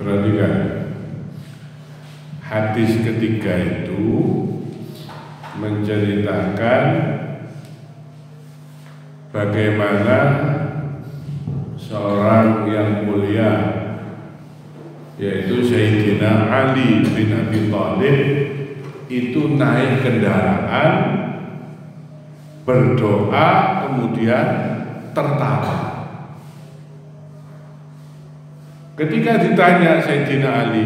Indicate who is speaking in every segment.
Speaker 1: Perhatikan. Hadis ketiga itu Menceritakan Bagaimana Seorang yang mulia Yaitu Sayyidina Ali bin Abi Thalib Itu naik kendaraan Berdoa Kemudian tertawa Ketika ditanya Sayyidina Ali,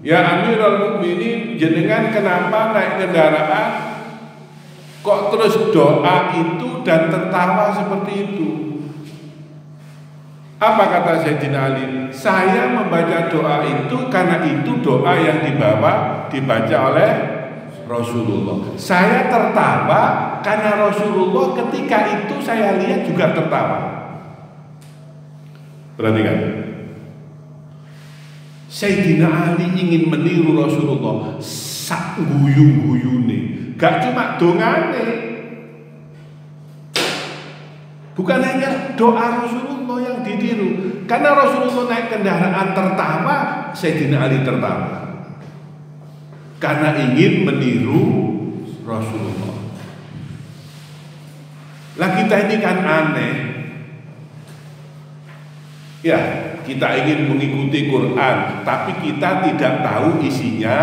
Speaker 1: "Ya Amirul Mukminin, jenengan kenapa naik kendaraan kok terus doa itu dan tertawa seperti itu?" Apa kata Sayyidina Ali? Saya membaca doa itu karena itu doa yang dibawa dibaca oleh Rasulullah. Saya tertawa karena Rasulullah ketika itu saya lihat juga tertawa. Perhatikan. Sayyidina Ali ingin meniru Rasulullah. Sak guyu-guyune gak cuma dongane. Bukan hanya doa Rasulullah yang ditiru. Karena Rasulullah naik kendaraan tertawa Sayyidina Ali tertawa. Karena ingin meniru Rasulullah. Lah kita ini kan aneh. Ya kita ingin mengikuti Quran, tapi kita tidak tahu isinya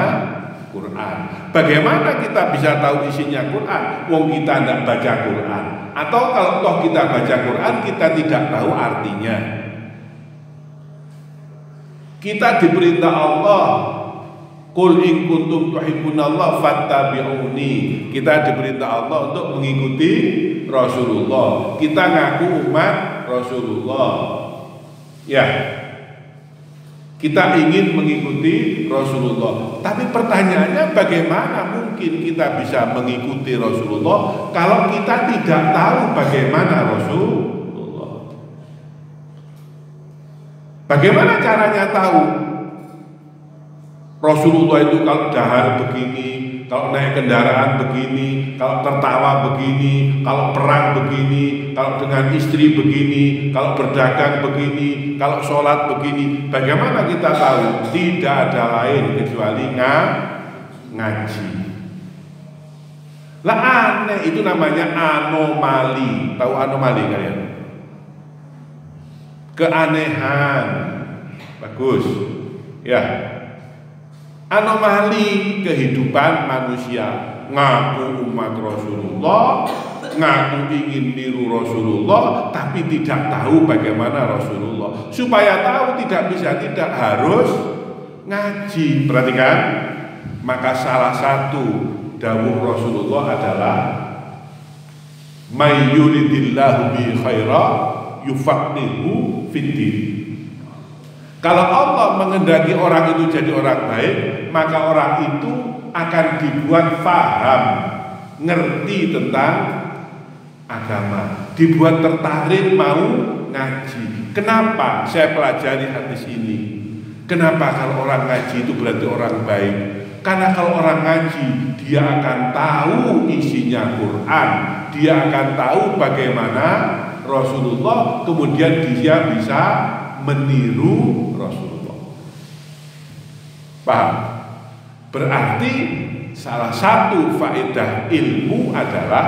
Speaker 1: Quran. Bagaimana kita bisa tahu isinya Quran? Wong kita tidak baca Quran. Atau kalau toh kita baca Quran, kita tidak tahu artinya. Kita diperintah Allah Qul in kuntum tuhibbunallah fattabi'uni. Kita diperintah Allah untuk mengikuti Rasulullah. Kita ngaku umat Rasulullah. Ya, kita ingin mengikuti Rasulullah. Tapi pertanyaannya bagaimana mungkin kita bisa mengikuti Rasulullah kalau kita tidak tahu bagaimana Rasulullah? Bagaimana caranya tahu? Rasulullah itu kalau dahar begini, kalau naik kendaraan begini, kalau tertawa begini, kalau perang begini, kalau dengan istri begini, kalau berdagang begini, kalau sholat begini. Bagaimana kita tahu? Tidak ada lain kecuali nga, ngaji. Lah aneh itu namanya anomali. Tahu anomali kalian? Keanehan. Bagus. Ya, anomali kehidupan manusia. Ngaku umat Rasulullah ngaku ingin niru Rasulullah tapi tidak tahu bagaimana Rasulullah. Supaya tahu tidak bisa tidak harus ngaji. Perhatikan maka salah satu dawuh Rasulullah adalah mayyuridillahu bi khaira yufaqihu fiddin kalau Allah mengendaki orang itu jadi orang baik, maka orang itu akan dibuat paham, ngerti tentang agama, dibuat tertarik mau ngaji. Kenapa saya pelajari hadis ini? Kenapa kalau orang ngaji itu berarti orang baik? Karena kalau orang ngaji, dia akan tahu isinya Quran, dia akan tahu bagaimana Rasulullah, kemudian dia bisa meniru Rasulullah. Paham? Berarti salah satu faedah ilmu adalah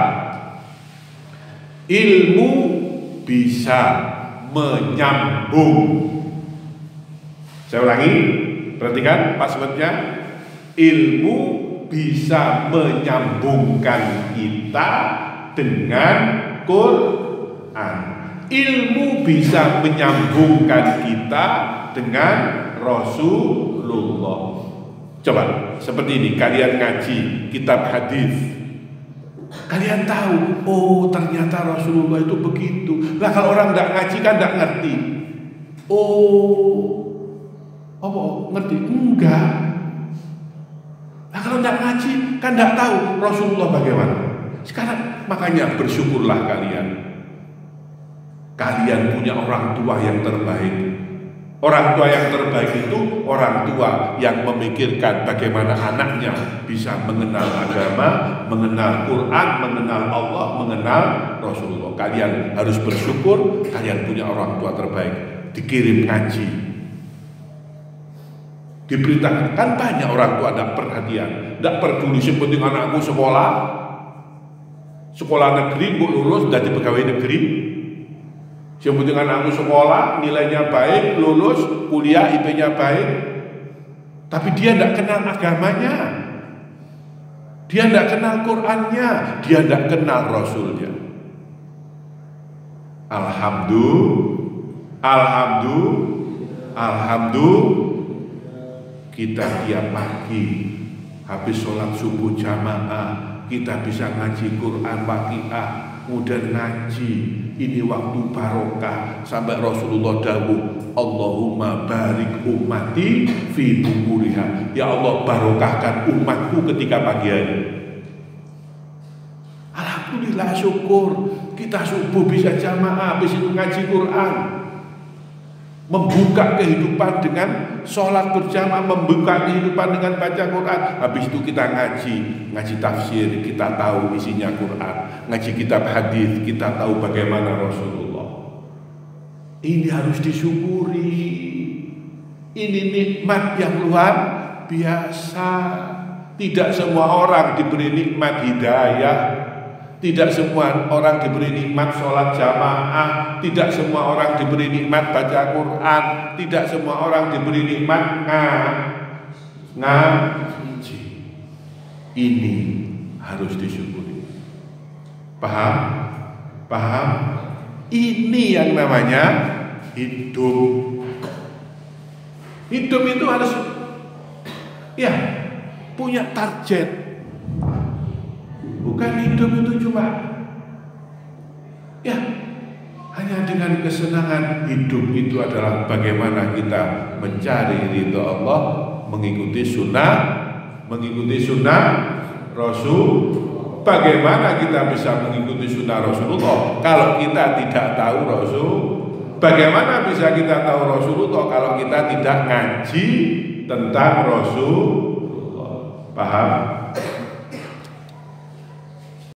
Speaker 1: ilmu bisa menyambung. Saya ulangi, perhatikan passwordnya. Ilmu bisa menyambungkan kita dengan Quran ilmu bisa menyambungkan kita dengan Rasulullah. Coba seperti ini kalian ngaji kitab hadis. Kalian tahu, oh ternyata Rasulullah itu begitu. Lah kalau orang tidak ngaji kan tidak ngerti. Oh, apa ngerti? Enggak. Nah kalau tidak ngaji kan tidak tahu Rasulullah bagaimana. Sekarang makanya bersyukurlah kalian Kalian punya orang tua yang terbaik. Orang tua yang terbaik itu orang tua yang memikirkan bagaimana anaknya bisa mengenal agama, mengenal Quran, mengenal Allah, mengenal Rasulullah. Kalian harus bersyukur kalian punya orang tua terbaik, dikirim ngaji. Diberitakan kan banyak orang tua ada perhatian, tidak peduli sepenting anakku sekolah, sekolah negeri, gue lulus dari pegawai negeri. Sepenting anakku sekolah, nilainya baik, lulus, kuliah, IP-nya baik, tapi dia tidak kenal agamanya. Dia tidak kenal Qurannya, dia tidak kenal Rasulnya. Alhamdulillah, Alhamdulillah, Alhamdulillah. Kita tiap pagi habis sholat subuh jamaah kita bisa ngaji Quran waqiah kemudian ngaji. Ini waktu barokah. Sampai Rasulullah dawuh Allahumma barik ummati fi bukuriha ya Allah barokahkan umatku ketika pagi hari. Alhamdulillah syukur. Kita subuh bisa jamaah habis itu ngaji Quran membuka kehidupan dengan sholat berjamaah, membuka kehidupan dengan baca Quran. Habis itu kita ngaji, ngaji tafsir, kita tahu isinya Quran. Ngaji kitab hadis, kita tahu bagaimana Rasulullah. Ini harus disyukuri. Ini nikmat yang luar biasa. Tidak semua orang diberi nikmat hidayah, tidak semua orang diberi nikmat sholat jamaah. Tidak semua orang diberi nikmat baca Quran. Tidak semua orang diberi nikmat ngaji. Ini harus disyukuri. Paham? Paham? Ini yang namanya hidup. Hidup itu harus Ya punya target Bukan hidup itu cuma ya hanya dengan kesenangan hidup itu adalah bagaimana kita mencari ridho Allah, mengikuti sunnah, mengikuti sunnah Rasul. Bagaimana kita bisa mengikuti sunnah Rasulullah kalau kita tidak tahu Rasul? Bagaimana bisa kita tahu Rasulullah kalau kita tidak ngaji tentang Rasulullah? Paham?